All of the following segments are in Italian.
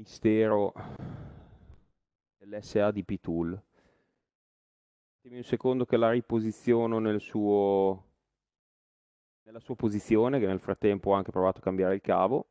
mistero dell'SADP Tool. Datemi un secondo che la riposiziono nel suo, nella sua posizione, che nel frattempo ho anche provato a cambiare il cavo.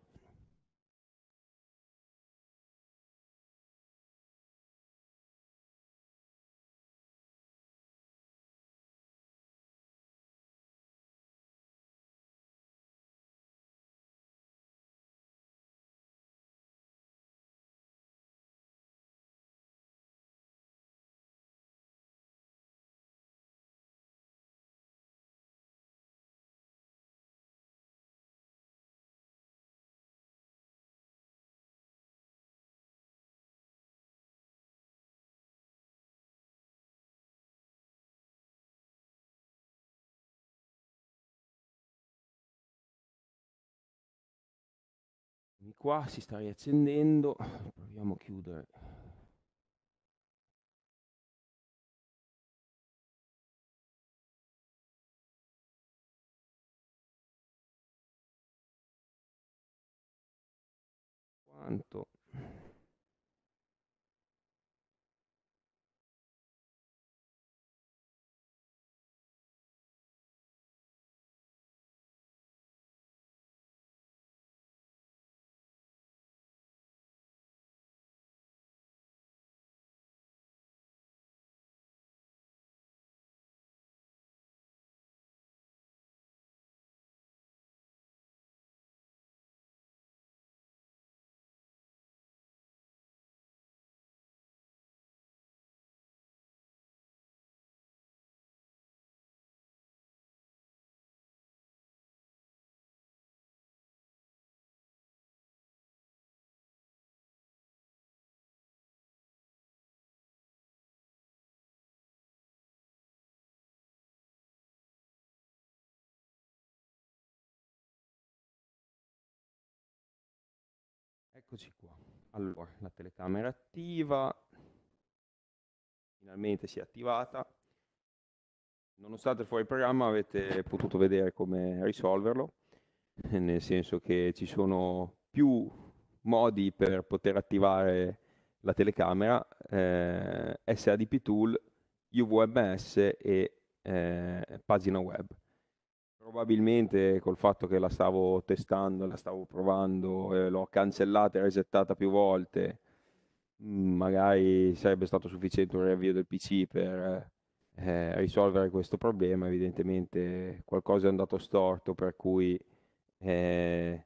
Qua si sta riaccendendo. Proviamo a chiudere. Quanto Eccoci qua. Allora, la telecamera è attiva, finalmente si è attivata. Nonostante fuori programma avete potuto vedere come risolverlo, nel senso che ci sono più modi per poter attivare la telecamera, eh, SADP Tool, UVMS e eh, pagina web. Probabilmente col fatto che la stavo testando, la stavo provando, eh, l'ho cancellata e resettata più volte, mm, magari sarebbe stato sufficiente un riavvio del PC per eh, risolvere questo problema. Evidentemente qualcosa è andato storto, per cui eh,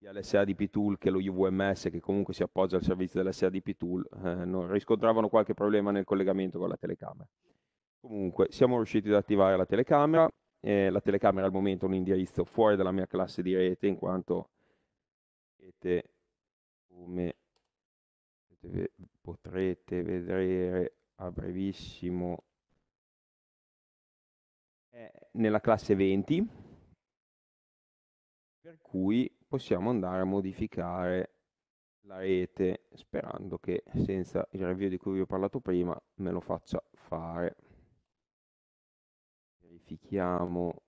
l'SADP Tool che lo UVMS, che comunque si appoggia al servizio dell'SADP Tool, eh, non riscontravano qualche problema nel collegamento con la telecamera. Comunque siamo riusciti ad attivare la telecamera eh, la telecamera al momento ha un indirizzo fuori dalla mia classe di rete in quanto rete come potrete vedere a brevissimo è nella classe 20 per cui possiamo andare a modificare la rete sperando che senza il review di cui vi ho parlato prima me lo faccia fare verifichiamo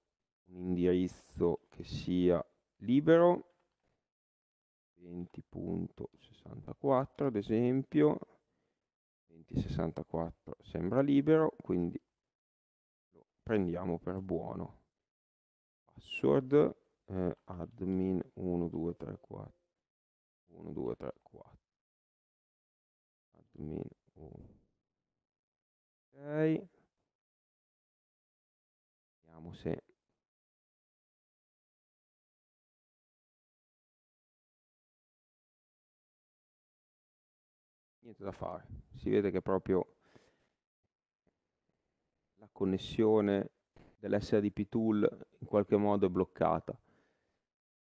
un indirizzo che sia libero 20.64 ad esempio 2064 sembra libero quindi lo prendiamo per buono. Password eh, admin 1234 1234 admin 1 ok Vediamo se niente da fare. Si vede che proprio la connessione dell'SADP tool in qualche modo è bloccata.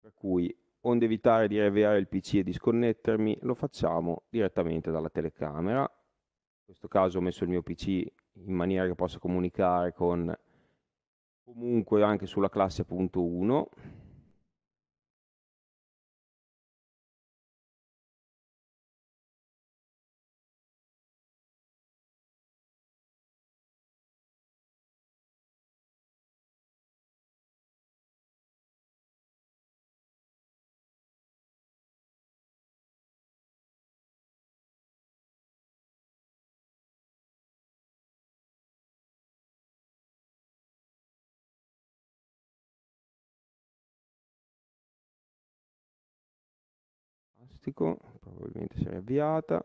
Per cui, onde evitare di riavviare il PC e di sconnettermi, lo facciamo direttamente dalla telecamera. In questo caso ho messo il mio PC in maniera che possa comunicare con comunque anche sulla classe punto 1 acustico, probabilmente si è avviata.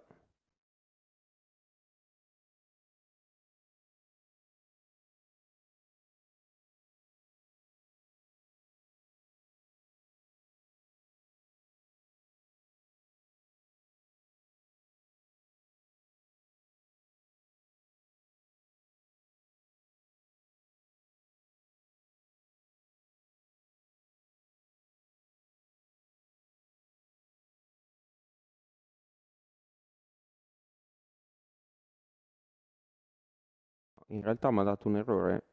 In realtà mi ha dato un errore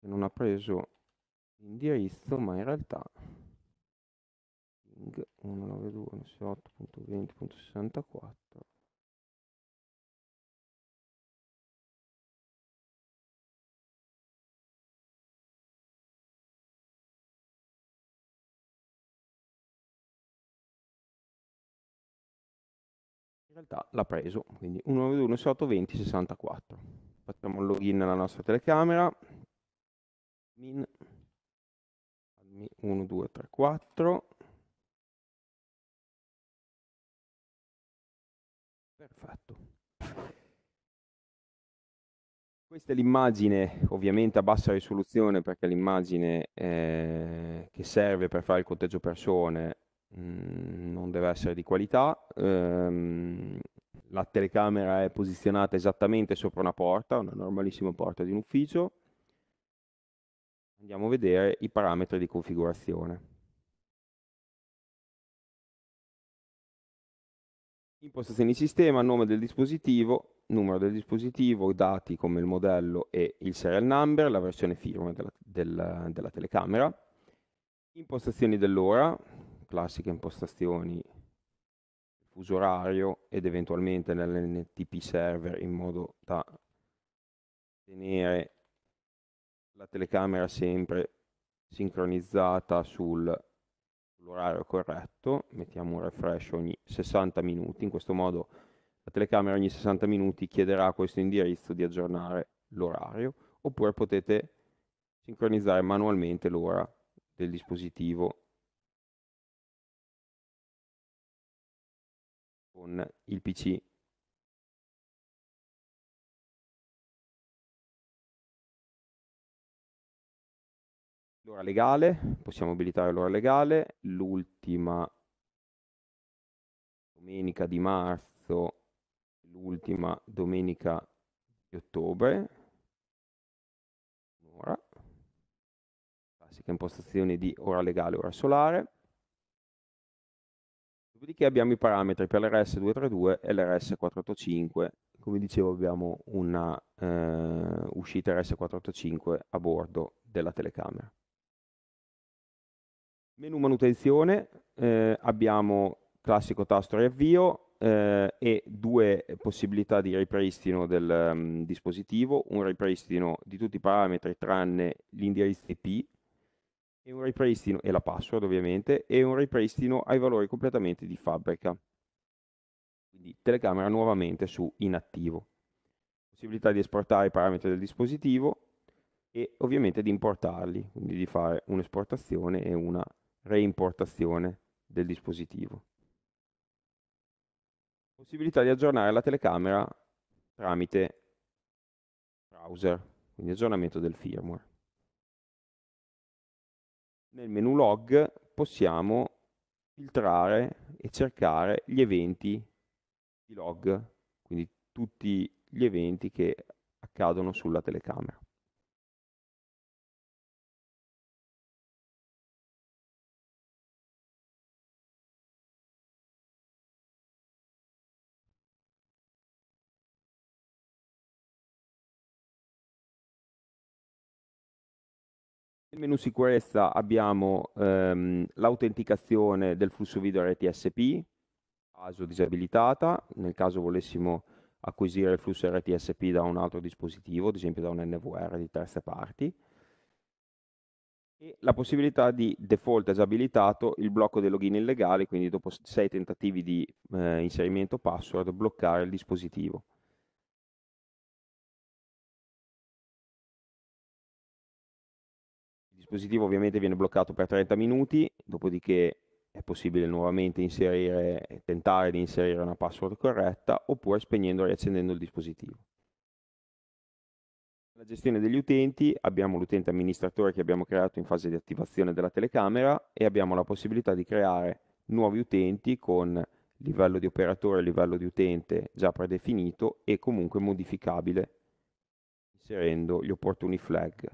che non ha preso l'indirizzo, ma in realtà 192.168.20.64 in realtà l'ha preso, quindi 192.168.20.64 facciamo il login nella nostra telecamera. Min. 1 2 3 4 perfetto. Questa è l'immagine ovviamente a bassa risoluzione perché l'immagine eh, che serve per fare il conteggio persone mh, mm, non deve essere di qualità. Ehm, la telecamera è posizionata esattamente sopra una porta, una normalissima porta di un ufficio. Andiamo a vedere i parametri di configurazione. Impostazioni di sistema, nome del dispositivo, numero del dispositivo, dati come il modello e il serial number, la versione firmware della, della, della telecamera. Impostazioni dell'ora, classiche impostazioni fuso orario ed eventualmente nell'NTP server in modo da tenere la telecamera sempre sincronizzata sull'orario corretto, mettiamo un refresh ogni 60 minuti, in questo modo la telecamera ogni 60 minuti chiederà a questo indirizzo di aggiornare l'orario, oppure potete sincronizzare manualmente l'ora del dispositivo con il PC. L'ora legale, possiamo abilitare l'ora legale, l'ultima domenica di marzo, l'ultima domenica di ottobre, un'ora, classica impostazione di ora legale, ora solare, Dopodiché abbiamo i parametri per l'RS232 e l'RS485. Come dicevo abbiamo una eh, uscita RS485 a bordo della telecamera. Menu manutenzione, eh, abbiamo classico tasto riavvio eh, e due possibilità di ripristino del um, dispositivo, un ripristino di tutti i parametri tranne l'indirizzo IP e un ripristino, e la password ovviamente, e un ripristino ai valori completamente di fabbrica. Quindi telecamera nuovamente su inattivo. Possibilità di esportare i parametri del dispositivo e ovviamente di importarli, quindi di fare un'esportazione e una reimportazione del dispositivo. Possibilità di aggiornare la telecamera tramite browser, quindi aggiornamento del firmware nel menu log possiamo filtrare e cercare gli eventi di log, quindi tutti gli eventi che accadono sulla telecamera. Nel menu sicurezza abbiamo ehm, l'autenticazione del flusso video RTSP, caso disabilitata, nel caso volessimo acquisire il flusso RTSP da un altro dispositivo, ad esempio da un NVR di terze parti, e la possibilità di default esabilitato il blocco dei login illegali, quindi dopo sei tentativi di eh, inserimento password bloccare il dispositivo. Dispositivo ovviamente viene bloccato per 30 minuti, dopodiché è possibile nuovamente inserire, tentare di inserire una password corretta oppure spegnendo e riaccendendo il dispositivo. La gestione degli utenti, abbiamo l'utente amministratore che abbiamo creato in fase di attivazione della telecamera e abbiamo la possibilità di creare nuovi utenti con livello di operatore livello di utente già predefinito e comunque modificabile inserendo gli opportuni flag.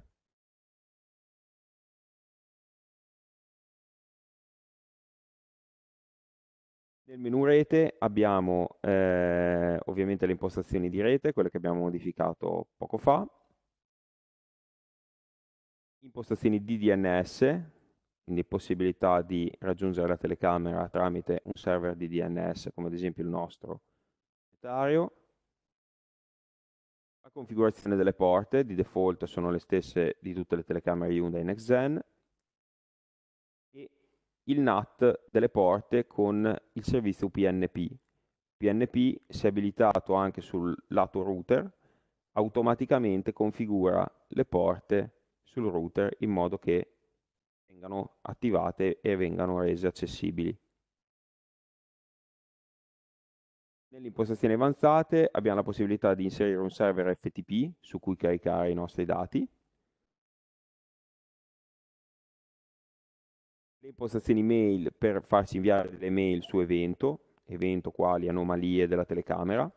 Nel menu rete abbiamo eh, ovviamente le impostazioni di rete, quelle che abbiamo modificato poco fa, impostazioni di DNS, quindi possibilità di raggiungere la telecamera tramite un server di DNS, come ad esempio il nostro proprietario, la configurazione delle porte, di default sono le stesse di tutte le telecamere Hyundai Next Gen, il NAT delle porte con il servizio PNP. PNP, se abilitato anche sul lato router, automaticamente configura le porte sul router in modo che vengano attivate e vengano rese accessibili. Nelle impostazioni avanzate abbiamo la possibilità di inserire un server FTP su cui caricare i nostri dati le impostazioni mail per farsi inviare delle mail su evento, evento quali anomalie della telecamera,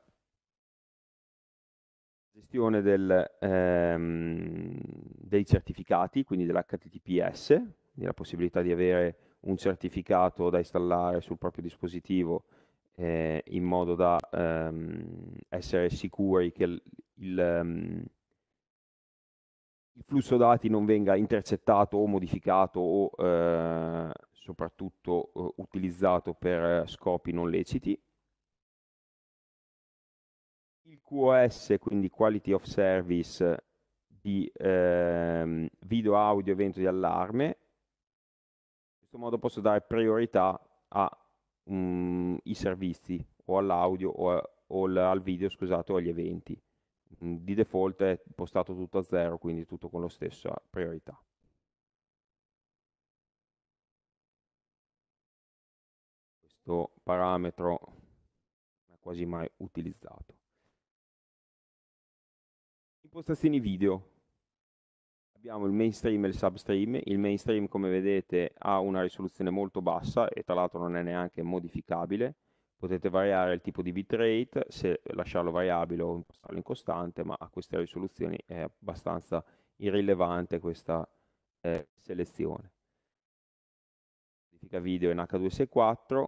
gestione del, ehm, dei certificati, quindi dell'HTTPS, la possibilità di avere un certificato da installare sul proprio dispositivo eh, in modo da ehm, essere sicuri che il, il um, il flusso dati non venga intercettato o modificato o eh, soprattutto eh, utilizzato per scopi non leciti. Il QoS, quindi Quality of Service di eh, video, audio, evento di allarme. In questo modo posso dare priorità ai um, servizi o all'audio o, o al video, scusate, o agli eventi di default è postato tutto a zero, quindi tutto con la stessa priorità. Questo parametro non è quasi mai utilizzato. Impostazioni video. Abbiamo il mainstream e il substream. Il mainstream, come vedete, ha una risoluzione molto bassa e tra l'altro non è neanche modificabile potete variare il tipo di bitrate, se lasciarlo variabile o impostarlo in costante, ma a queste risoluzioni è abbastanza irrilevante questa eh, selezione. Modifica video in H264,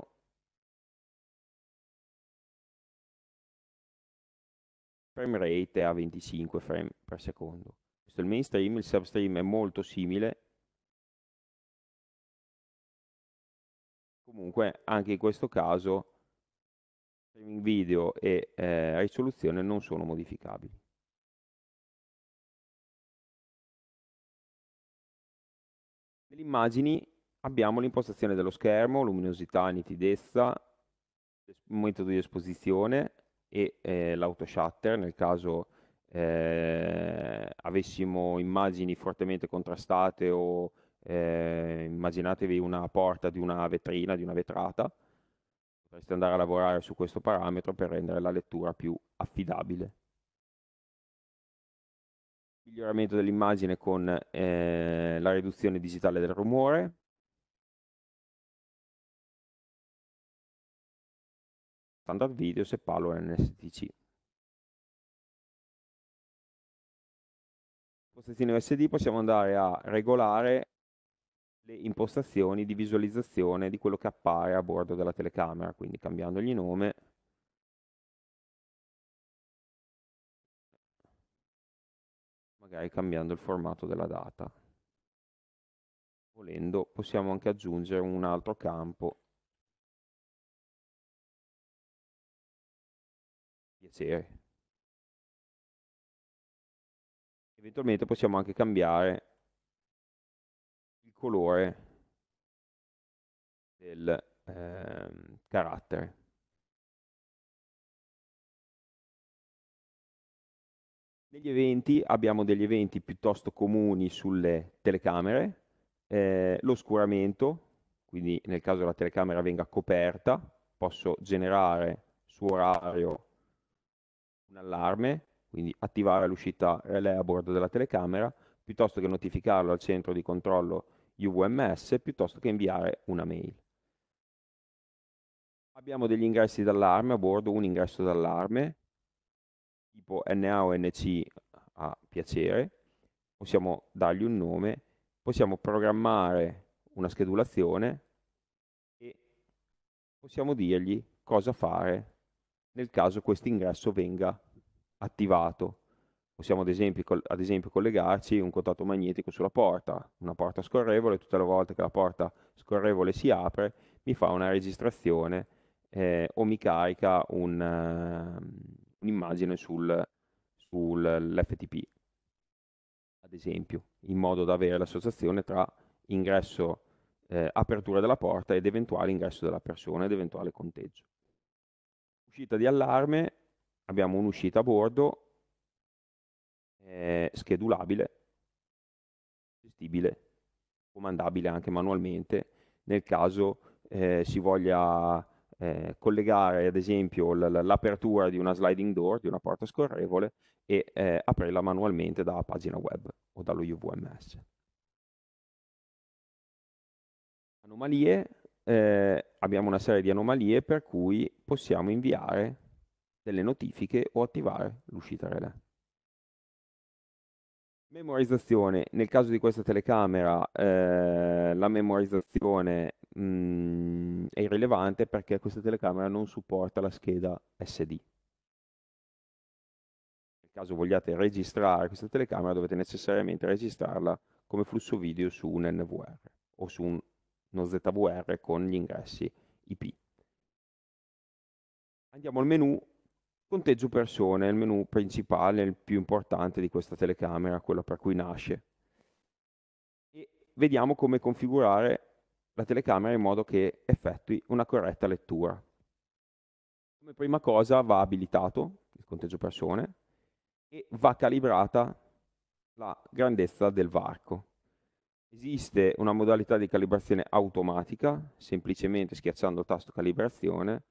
frame rate è a 25 frame per secondo. Questo è il mainstream, il substream è molto simile, comunque anche in questo caso streaming video e eh, risoluzione non sono modificabili. Nelle immagini abbiamo l'impostazione dello schermo, luminosità, nitidezza, metodo di esposizione e eh, l'auto shutter nel caso eh, avessimo immagini fortemente contrastate o eh, immaginatevi una porta di una vetrina, di una vetrata, Potreste andare a lavorare su questo parametro per rendere la lettura più affidabile. Miglioramento dell'immagine con eh, la riduzione digitale del rumore. Standard video se parlo NSTC. Postazione USD possiamo andare a regolare le impostazioni di visualizzazione di quello che appare a bordo della telecamera, quindi cambiandogli nome. Magari cambiando il formato della data. Volendo possiamo anche aggiungere un altro campo. Piacere. Eventualmente possiamo anche cambiare colore del eh, carattere. Negli eventi abbiamo degli eventi piuttosto comuni sulle telecamere, eh, l'oscuramento, quindi nel caso la telecamera venga coperta, posso generare su orario un allarme, quindi attivare l'uscita relay a bordo della telecamera, piuttosto che notificarlo al centro di controllo UVMS, piuttosto che inviare una mail. Abbiamo degli ingressi d'allarme a bordo, un ingresso d'allarme, tipo NA o NC a piacere, possiamo dargli un nome, possiamo programmare una schedulazione e possiamo dirgli cosa fare nel caso questo ingresso venga attivato. Possiamo ad esempio, ad esempio, collegarci un contatto magnetico sulla porta, una porta scorrevole, tutte le volte che la porta scorrevole si apre mi fa una registrazione eh, o mi carica un, uh, un'immagine sul, sull'FTP, ad esempio, in modo da avere l'associazione tra ingresso, eh, apertura della porta ed eventuale ingresso della persona ed eventuale conteggio. Uscita di allarme, abbiamo un'uscita a bordo, eh, schedulabile, gestibile, comandabile anche manualmente, nel caso eh, si voglia eh, collegare ad esempio l'apertura di una sliding door, di una porta scorrevole e eh, aprirla manualmente dalla pagina web o dallo UVMS. Anomalie, eh, abbiamo una serie di anomalie per cui possiamo inviare delle notifiche o attivare l'uscita relay. Memorizzazione, nel caso di questa telecamera eh, la memorizzazione mh, mm, è irrilevante perché questa telecamera non supporta la scheda SD. Nel caso vogliate registrare questa telecamera dovete necessariamente registrarla come flusso video su un NVR o su un, uno ZVR con gli ingressi IP. Andiamo al menu Conteggio persone il menu principale, il più importante di questa telecamera, quello per cui nasce. E vediamo come configurare la telecamera in modo che effettui una corretta lettura. Come prima cosa va abilitato il conteggio persone e va calibrata la grandezza del varco. Esiste una modalità di calibrazione automatica, semplicemente schiacciando il tasto calibrazione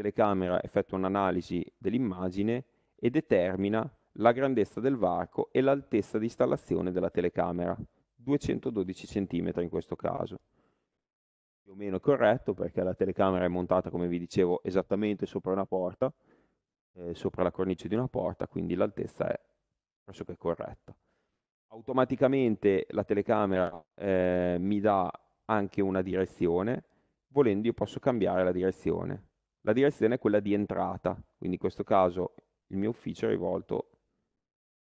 telecamera effettua un'analisi dell'immagine e determina la grandezza del varco e l'altezza di installazione della telecamera, 212 cm in questo caso. Più o meno corretto perché la telecamera è montata, come vi dicevo, esattamente sopra una porta, eh, sopra la cornice di una porta, quindi l'altezza è pressoché corretta. Automaticamente la telecamera eh, mi dà anche una direzione, volendo io posso cambiare la direzione la direzione è quella di entrata, quindi in questo caso il mio ufficio è rivolto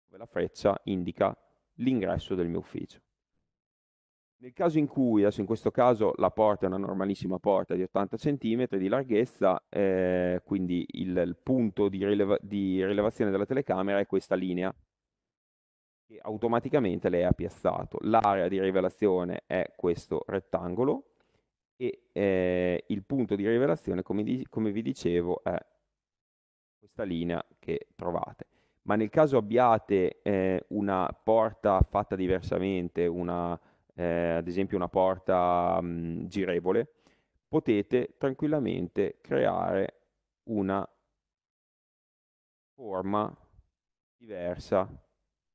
dove la freccia indica l'ingresso del mio ufficio. Nel caso in cui, adesso in questo caso la porta è una normalissima porta di 80 cm di larghezza, eh, quindi il, il punto di, rileva di, rilevazione della telecamera è questa linea che automaticamente lei ha piazzato. L'area di rivelazione è questo rettangolo e eh, il punto di rivelazione, come, di, come vi dicevo, è questa linea che trovate. Ma nel caso abbiate eh, una porta fatta diversamente, una, eh, ad esempio una porta mh, girevole, potete tranquillamente creare una forma diversa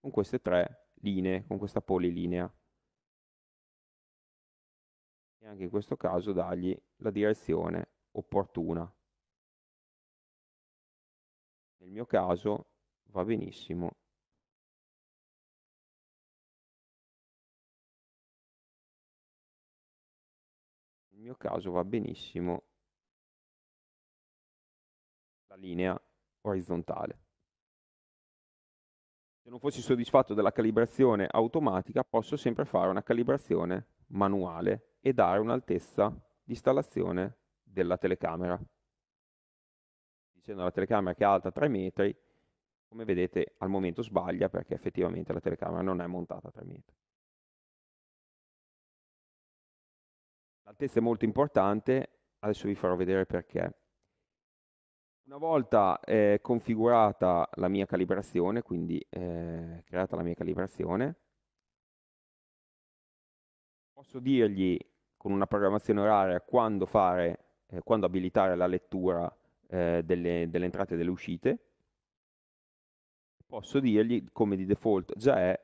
con queste tre linee, con questa polilinea anche in questo caso dargli la direzione opportuna. Nel mio caso va benissimo nel mio caso va benissimo la linea orizzontale. Se non fossi soddisfatto della calibrazione automatica, posso sempre fare una calibrazione manuale e dare un'altezza di installazione della telecamera. Dicendo la telecamera che è alta 3 metri, come vedete al momento sbaglia perché effettivamente la telecamera non è montata a 3 metri. L'altezza è molto importante, adesso vi farò vedere perché. Una volta eh, configurata la mia calibrazione, quindi eh, creata la mia calibrazione, posso dirgli con una programmazione oraria quando, fare, eh, quando abilitare la lettura eh, delle, delle entrate e delle uscite. Posso dirgli, come di default già è,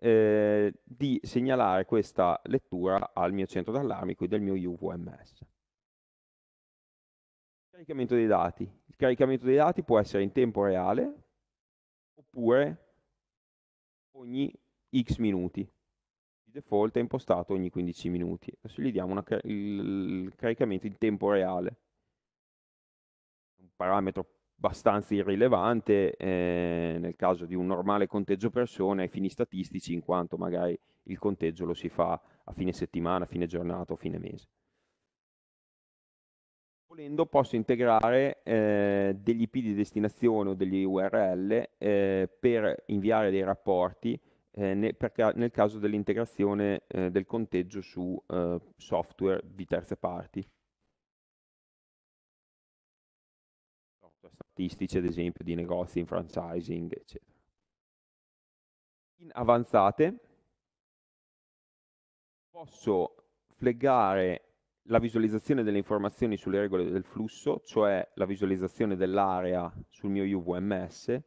eh, di segnalare questa lettura al mio centro d'allarme, quindi del mio UVMS. Caricamento dei dati. Il caricamento dei dati può essere in tempo reale oppure ogni x minuti. Di default è impostato ogni 15 minuti. Adesso gli diamo una, il, caricamento in tempo reale. Un parametro abbastanza irrilevante eh, nel caso di un normale conteggio persone ai fini statistici, in quanto magari il conteggio lo si fa a fine settimana, a fine giornata o fine mese. Volendo posso integrare eh, degli IP di destinazione o degli URL eh, per inviare dei rapporti eh, ne, ca nel caso dell'integrazione eh, del conteggio su eh, software di terze parti. Statistici ad esempio di negozi in franchising, eccetera. In avanzate posso flaggare la visualizzazione delle informazioni sulle regole del flusso, cioè la visualizzazione dell'area sul mio UVMS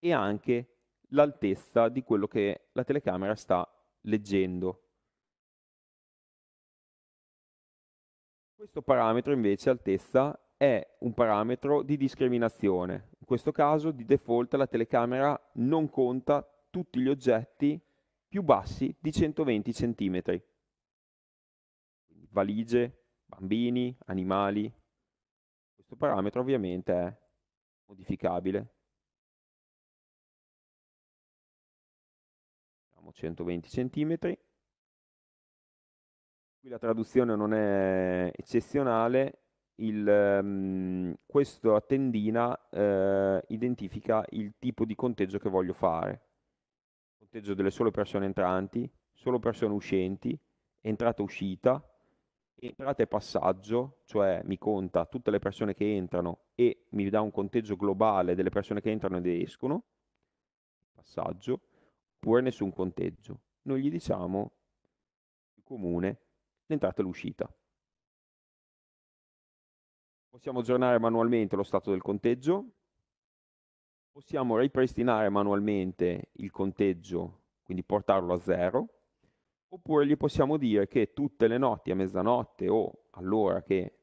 e anche l'altezza di quello che la telecamera sta leggendo. Questo parametro invece, altezza, è un parametro di discriminazione. In questo caso, di default, la telecamera non conta tutti gli oggetti più bassi di 120 cm valigie, bambini, animali. Questo parametro ovviamente è modificabile. 120 cm. Qui la traduzione non è eccezionale. Il, um, questa tendina uh, identifica il tipo di conteggio che voglio fare. Conteggio delle sole persone entranti, solo persone uscenti, entrata-uscita, entrata e passaggio, cioè mi conta tutte le persone che entrano e mi dà un conteggio globale delle persone che entrano ed escono, passaggio, oppure nessun conteggio. Noi gli diciamo più comune l'entrata e l'uscita. Possiamo aggiornare manualmente lo stato del conteggio, possiamo ripristinare manualmente il conteggio, quindi portarlo a zero, oppure gli possiamo dire che tutte le notti a mezzanotte o all'ora che,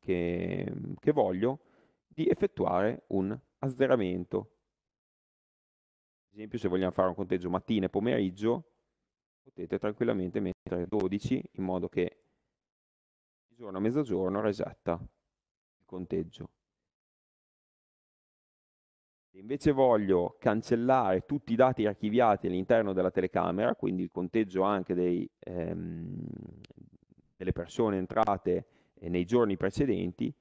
che, che voglio di effettuare un azzeramento. Esempio se vogliamo fare un conteggio mattina e pomeriggio potete tranquillamente mettere 12 in modo che di giorno a mezzogiorno resetta il conteggio. Se invece voglio cancellare tutti i dati archiviati all'interno della telecamera, quindi il conteggio anche dei, ehm, delle persone entrate eh, nei giorni precedenti,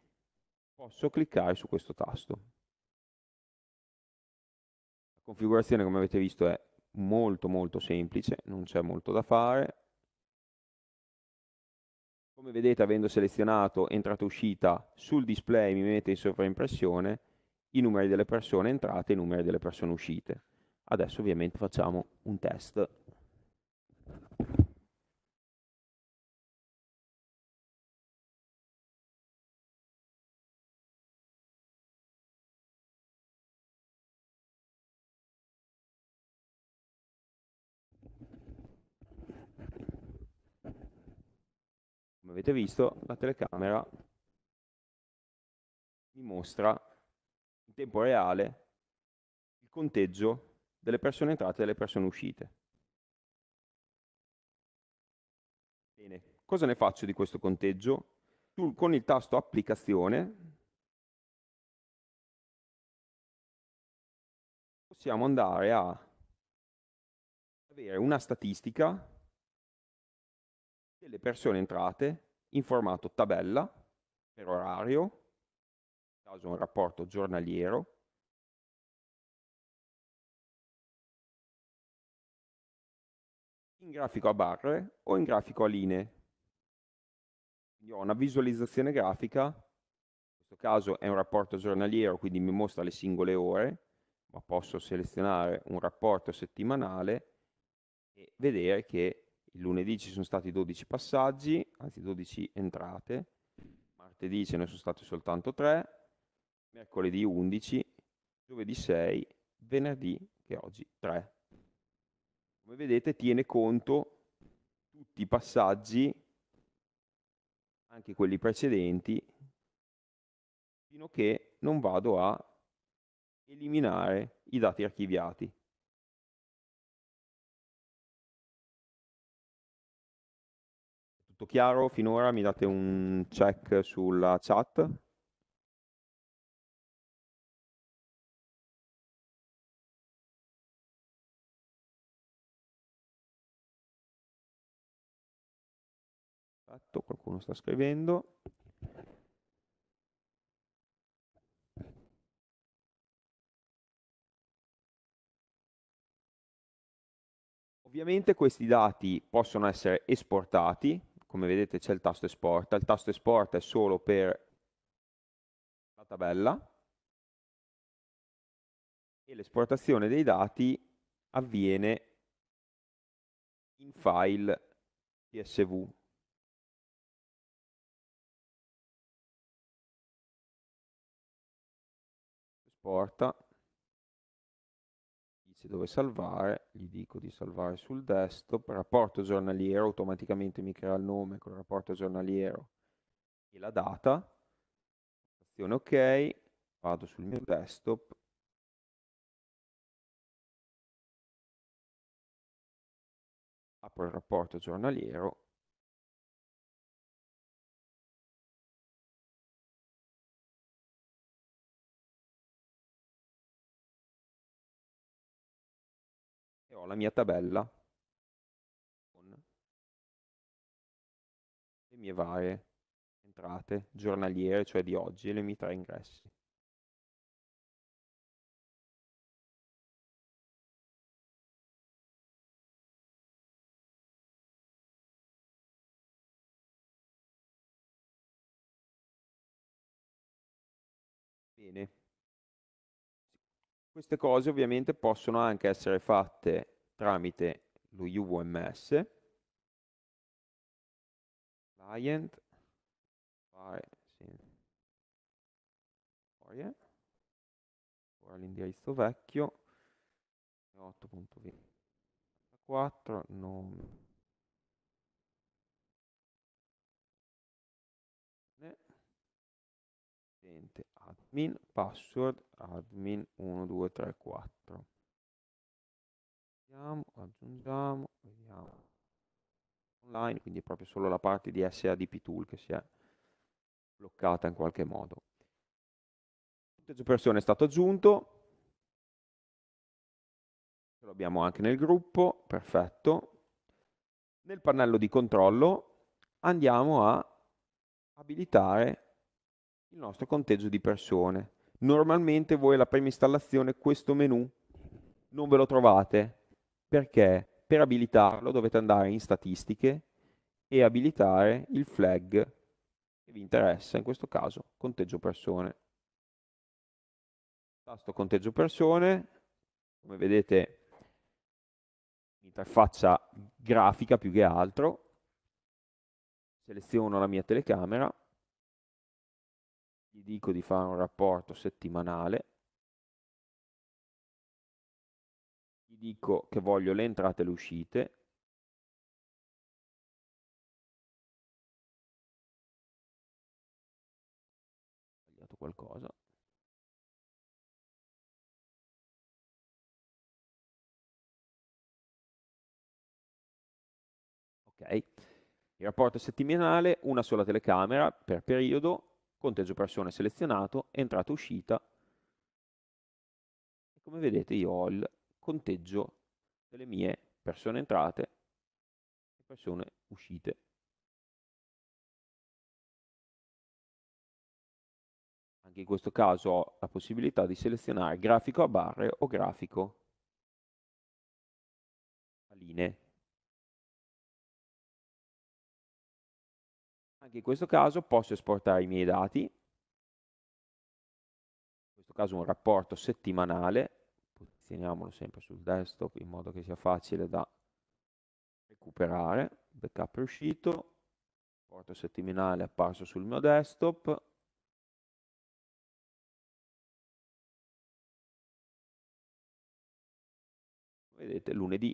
posso cliccare su questo tasto. Configurazione, come avete visto, è molto molto semplice, non c'è molto da fare. Come vedete, avendo selezionato entrata e uscita, sul display mi mette in sovraimpressione i numeri delle persone entrate e i numeri delle persone uscite. Adesso ovviamente facciamo un test. Come avete visto, la telecamera mi mostra tempo reale il conteggio delle persone entrate e delle persone uscite. Bene, cosa ne faccio di questo conteggio? con il tasto applicazione possiamo andare a avere una statistica delle persone entrate in formato tabella per orario caso un rapporto giornaliero, in grafico a barre o in grafico a linee. Quindi ho una visualizzazione grafica, in questo caso è un rapporto giornaliero, quindi mi mostra le singole ore, ma posso selezionare un rapporto settimanale e vedere che il lunedì ci sono stati 12 passaggi, anzi 12 entrate, martedì ce ne sono stati soltanto 3, mercoledì 11, giovedì 6, venerdì che oggi 3. Come vedete tiene conto tutti i passaggi, anche quelli precedenti, fino a che non vado a eliminare i dati archiviati. Tutto chiaro finora? Mi date un check sulla chat? Perfetto, qualcuno sta scrivendo. Ovviamente questi dati possono essere esportati, come vedete c'è il tasto esporta, il tasto esporta è solo per la tabella. E l'esportazione dei dati avviene in file CSV. Esporta dice dove salvare, gli dico di salvare sul desktop, rapporto giornaliero, automaticamente mi crea il nome con il rapporto giornaliero e la data, azione ok, vado sul mio desktop, apro il rapporto giornaliero ho la mia tabella con le mie varie entrate giornaliere, cioè di oggi, e le mie tre ingressi. Bene. Queste cose ovviamente possono anche essere fatte tramite lo UVMS, client, ora l'indirizzo vecchio, 8.24, nome admin, password admin 1234. Vediamo, aggiungiamo, vediamo. Online, quindi proprio solo la parte di SADP tool che si è bloccata in qualche modo. Il punteggio persone è stato aggiunto, lo abbiamo anche nel gruppo, perfetto. Nel pannello di controllo andiamo a abilitare il nostro conteggio di persone. Normalmente voi alla prima installazione questo menu non ve lo trovate perché per abilitarlo dovete andare in statistiche e abilitare il flag che vi interessa, in questo caso conteggio persone. Tasto conteggio persone, come vedete interfaccia grafica più che altro, seleziono la mia telecamera gli dico di fare un rapporto settimanale, gli dico che voglio le entrate e le uscite, qualcosa, ok, il rapporto settimanale, una sola telecamera per periodo, conteggio persone selezionato, entrata uscita e come vedete io ho il conteggio delle mie persone entrate e persone uscite. Anche in questo caso ho la possibilità di selezionare grafico a barre o grafico a linee. Anche in questo caso posso esportare i miei dati, in questo caso un rapporto settimanale, posizioniamolo sempre sul desktop in modo che sia facile da recuperare, backup è uscito, rapporto settimanale apparso sul mio desktop, vedete lunedì.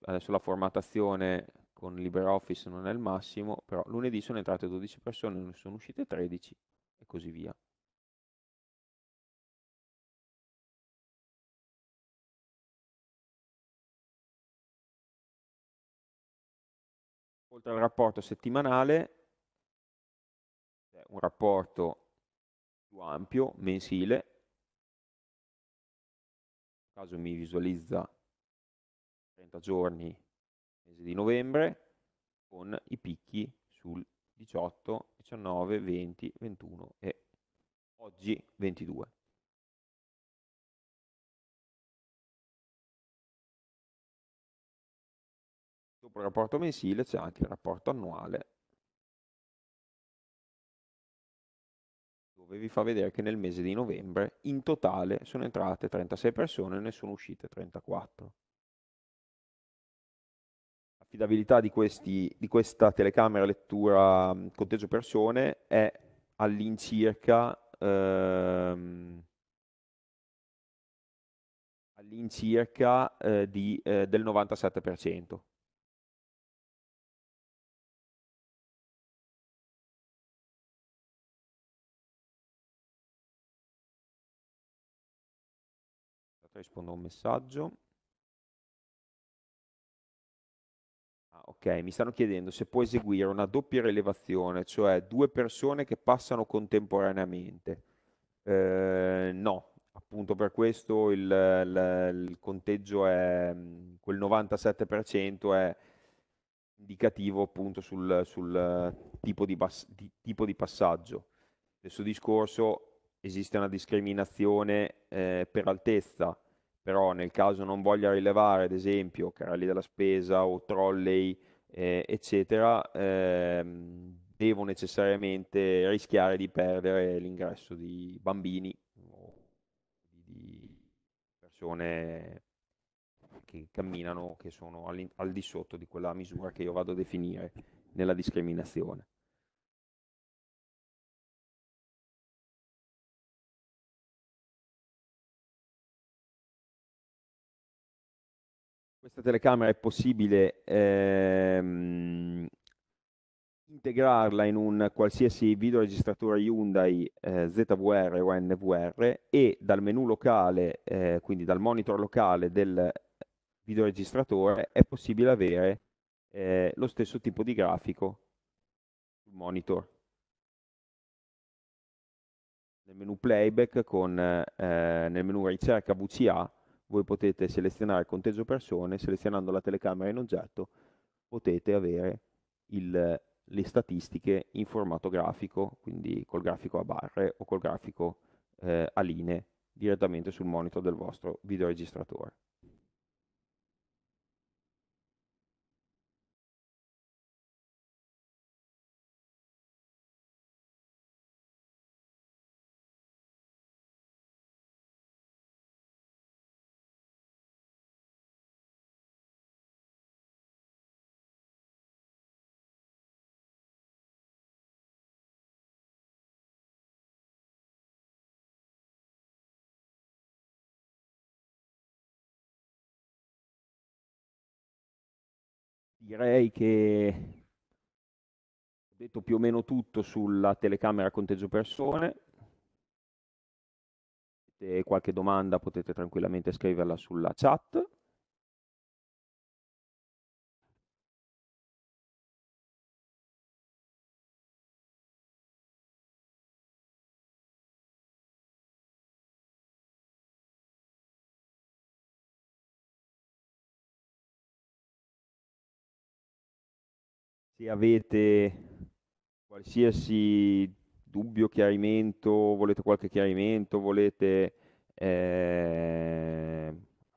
Adesso la formattazione con LibreOffice non è il massimo però lunedì sono entrate 12 persone ne sono uscite 13 e così via. Oltre al rapporto settimanale un rapporto più ampio mensile. Caso mi visualizza 30 giorni, mese di novembre, con i picchi sul 18, 19, 20, 21 e oggi 22. Dopo il rapporto mensile c'è anche il rapporto annuale dove vi fa vedere che nel mese di novembre in totale sono entrate 36 persone e ne sono uscite 34. L'affidabilità di, questi, di questa telecamera lettura conteggio persone è all'incirca ehm, all'incirca eh, di, eh, del 97%. rispondo a un messaggio. Ok, mi stanno chiedendo se può eseguire una doppia rilevazione, cioè due persone che passano contemporaneamente. Eh, no, appunto per questo il, il, il conteggio è quel 97% è indicativo appunto sul, sul tipo, di di, tipo, di passaggio. Stesso discorso, esiste una discriminazione eh, per altezza, però nel caso non voglia rilevare ad esempio carrelli della spesa o trolley eh, eccetera ehm, devo necessariamente rischiare di perdere l'ingresso di bambini o di persone che camminano che sono al di sotto di quella misura che io vado a definire nella discriminazione Questa telecamera è possibile ehm, integrarla in un qualsiasi videoregistratore Hyundai eh, ZVR o NVR e dal menu locale, eh, quindi dal monitor locale del videoregistratore, è possibile avere eh, lo stesso tipo di grafico sul monitor. Nel menu playback con, eh, nel menu ricerca VCA voi potete selezionare il conteggio persone, selezionando la telecamera in oggetto potete avere il, le statistiche in formato grafico, quindi col grafico a barre o col grafico eh, a linee direttamente sul monitor del vostro videoregistratore. Direi che ho detto più o meno tutto sulla telecamera conteggio persone. Se avete qualche domanda potete tranquillamente scriverla sulla chat. Se avete qualsiasi dubbio, chiarimento, volete qualche chiarimento, volete eh,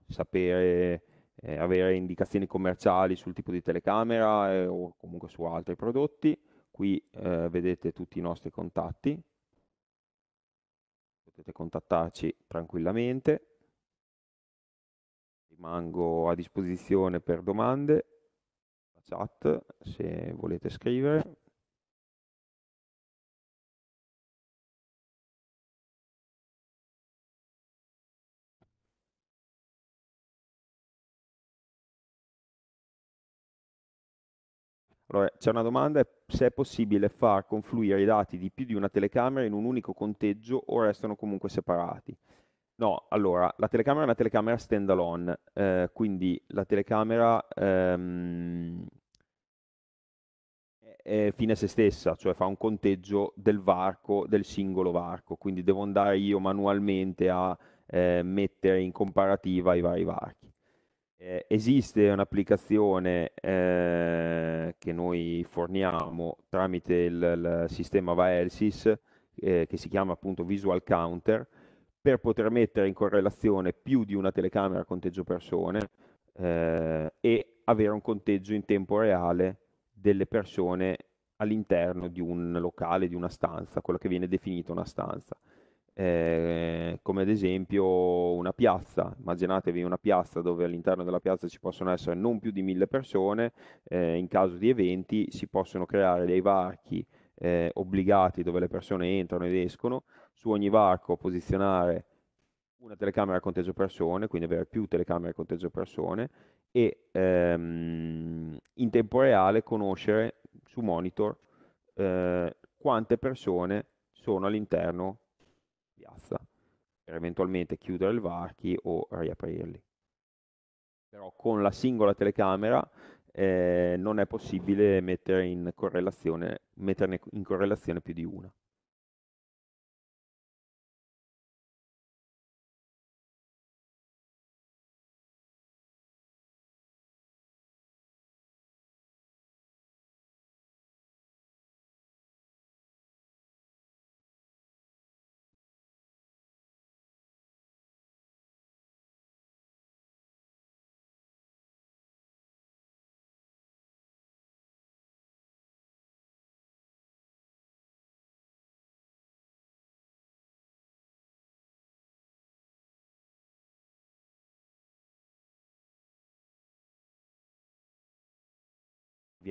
sapere, eh, avere indicazioni commerciali sul tipo di telecamera eh, o comunque su altri prodotti, qui eh, vedete tutti i nostri contatti, potete contattarci tranquillamente. Rimango a disposizione per domande, chat se volete scrivere. Allora, c'è una domanda, se è possibile far confluire i dati di più di una telecamera in un unico conteggio o restano comunque separati? No, allora, la telecamera è una telecamera standalone, eh, quindi la telecamera ehm, è fine a se stessa, cioè fa un conteggio del varco, del singolo varco, quindi devo andare io manualmente a eh, mettere in comparativa i vari varchi. Eh, esiste un'applicazione eh, che noi forniamo tramite il, il sistema Vaelsys eh, che si chiama appunto Visual Counter per poter mettere in correlazione più di una telecamera conteggio persone eh, e avere un conteggio in tempo reale delle persone all'interno di un locale, di una stanza, quello che viene definito una stanza eh, come ad esempio una piazza. Immaginatevi una piazza dove all'interno della piazza ci possono essere non più di mille persone, eh, in caso di eventi si possono creare dei varchi eh, obbligati dove le persone entrano ed escono, su ogni varco posizionare una telecamera a conteggio persone, quindi avere più telecamere a conteggio persone e ehm, in tempo reale conoscere su monitor eh, quante persone sono all'interno piazza per eventualmente chiudere il varchi o riaprirli. Però con la singola telecamera eh, non è possibile mettere in metterne in correlazione più di una.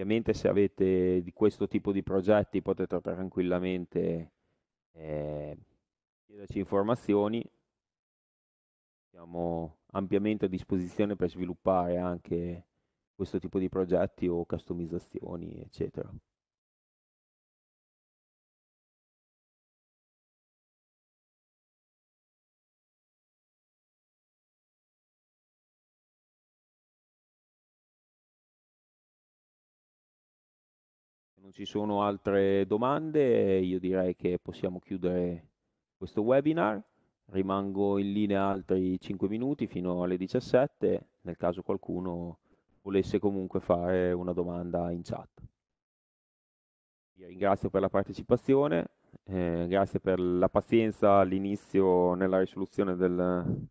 Ovviamente se avete di questo tipo di progetti potete tranquillamente eh, chiederci informazioni. Siamo ampiamente a disposizione per sviluppare anche questo tipo di progetti o customizzazioni, eccetera. Non ci sono altre domande, io direi che possiamo chiudere questo webinar. Rimango in linea altri 5 minuti fino alle 17, nel caso qualcuno volesse comunque fare una domanda in chat. Vi ringrazio per la partecipazione, eh, grazie per la pazienza all'inizio nella risoluzione del,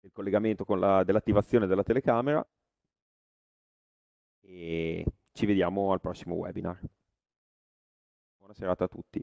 del collegamento dell'attivazione della telecamera. E ci vediamo al prossimo webinar. Buona serata a tutti.